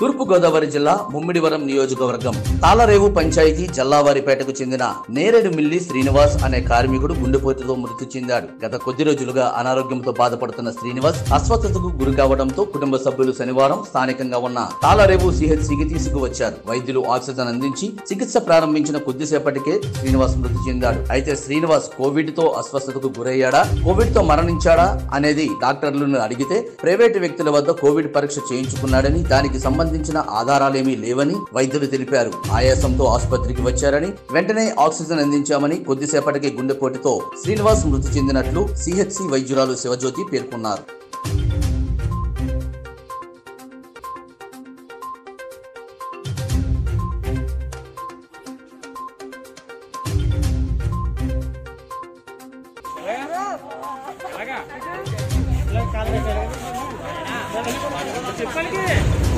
తూర్పుగోదావరి జిల్లా ముమ్మిడివరం నియోజకవర్గం తాళరేవు పంచాయతీ జల్లావారిపేటకు చెందిన నేరేడు మిల్లి శ్రీనివాస్ అనే కార్మికుడు గుండెపోటుతో మృతి చెందాడు. గత కొద్ది రోజులుగా అనారోగ్యంతో బాధపడుతున్న శ్రీనివాస్ అస్వస్థతకు గురి కావడంతో కుటుంబ సభ్యులు శనివారం స్థానికంగా ఉన్న తాళరేవు సిహెచ్సికి తీసుకువచ్చారు. వైద్యులు ఆక్సిజన్ అందించి చికిత్స ప్రారంభించిన కొద్దిసేపటికే శ్రీనివాస్ మృతి చెందాడు. అయితే శ్రీనివాస్ కోవిడ్తో అస్వస్థతకు గురయ్యాడా? కోవిడ్తో మరణించాడా? అనేది డాక్టర్లను అడిగితే ప్రైవేటు వ్యక్తుల వద్ద కోవిడ్ పరీక్ష చేయించుకున్నాడని దానికి సంబంధించిన ఆధారాలేమీ లేవని వైద్యులు తెలిపారు. ఆయాసంతో ఆసుపత్రికి వచ్చారని వెంటనే ఆక్సిజన్ అందించామని కొద్దిసేపటికి గుండెపోటుతో శ్రీనివాస్ మృతి చెందినట్లు సిహెచ్సి వైద్యురాలు శివజ్యోతి పేర్కొన్నారు. చెప్పాలి